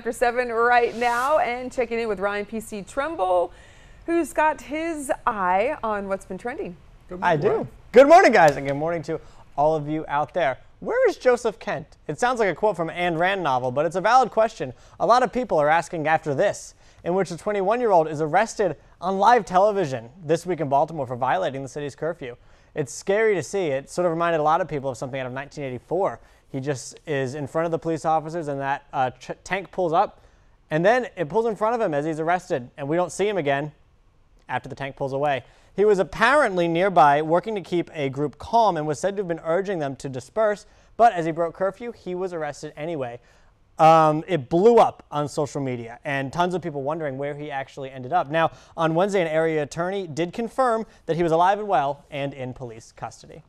after 7 right now and checking in with Ryan PC Trimble, who's got his eye on what's been trending. I do. Good morning, guys, and good morning to all of you out there. Where is Joseph Kent? It sounds like a quote from an Ayn Rand novel, but it's a valid question. A lot of people are asking after this, in which a 21 year old is arrested on live television this week in Baltimore for violating the city's curfew. It's scary to see. It sort of reminded a lot of people of something out of 1984. He just is in front of the police officers, and that uh, tank pulls up, and then it pulls in front of him as he's arrested, and we don't see him again after the tank pulls away. He was apparently nearby working to keep a group calm and was said to have been urging them to disperse, but as he broke curfew, he was arrested anyway. Um, it blew up on social media and tons of people wondering where he actually ended up. Now, on Wednesday, an area attorney did confirm that he was alive and well and in police custody.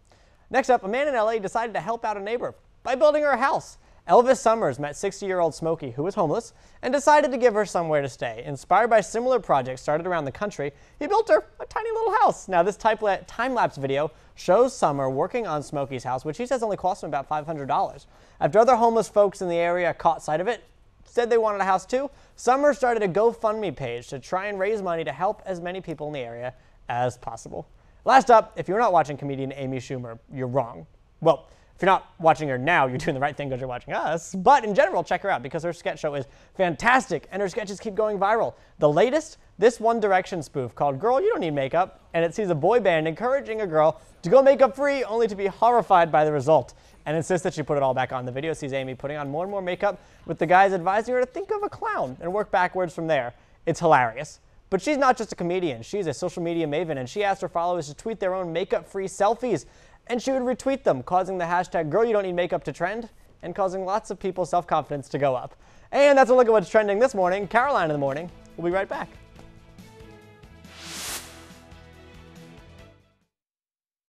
Next up, a man in LA decided to help out a neighbor by building her a house. Elvis Summers met 60-year-old Smokey, who was homeless, and decided to give her somewhere to stay. Inspired by similar projects started around the country, he built her a tiny little house. Now, this time-lapse video shows Summer working on Smokey's house, which he says only cost him about $500. After other homeless folks in the area caught sight of it, said they wanted a house too, Summer started a GoFundMe page to try and raise money to help as many people in the area as possible. Last up, if you're not watching comedian Amy Schumer, you're wrong. Well, if you're not watching her now, you're doing the right thing because you're watching us. But in general, check her out because her sketch show is fantastic and her sketches keep going viral. The latest, this One Direction spoof called Girl, You Don't Need Makeup, and it sees a boy band encouraging a girl to go makeup free only to be horrified by the result and insists that she put it all back on. The video sees Amy putting on more and more makeup with the guys advising her to think of a clown and work backwards from there. It's hilarious. But she's not just a comedian, she's a social media maven, and she asked her followers to tweet their own makeup free selfies and she would retweet them, causing the hashtag girl you don't need makeup to trend and causing lots of people's self-confidence to go up. And that's a look at what's trending this morning. Carolina in the morning. We'll be right back.